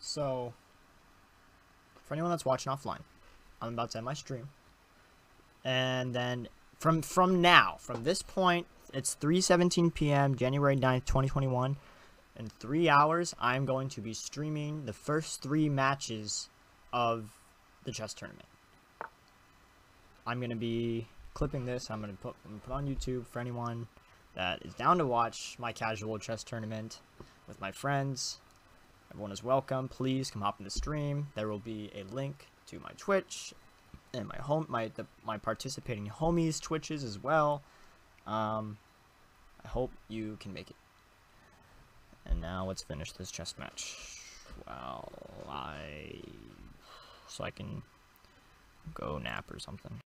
So, for anyone that's watching offline, I'm about to end my stream. And then from from now, from this point, it's 3:17 p.m. January 9th, 2021. In 3 hours, I'm going to be streaming the first 3 matches of the chess tournament. I'm going to be clipping this. I'm going to put, put on YouTube for anyone that is down to watch my casual chess tournament with my friends. Everyone is welcome. Please come hop in the stream. There will be a link to my Twitch and my home my the, my participating homies Twitches as well. Um, I hope you can make it. And now let's finish this chess match. Well, I so I can go nap or something.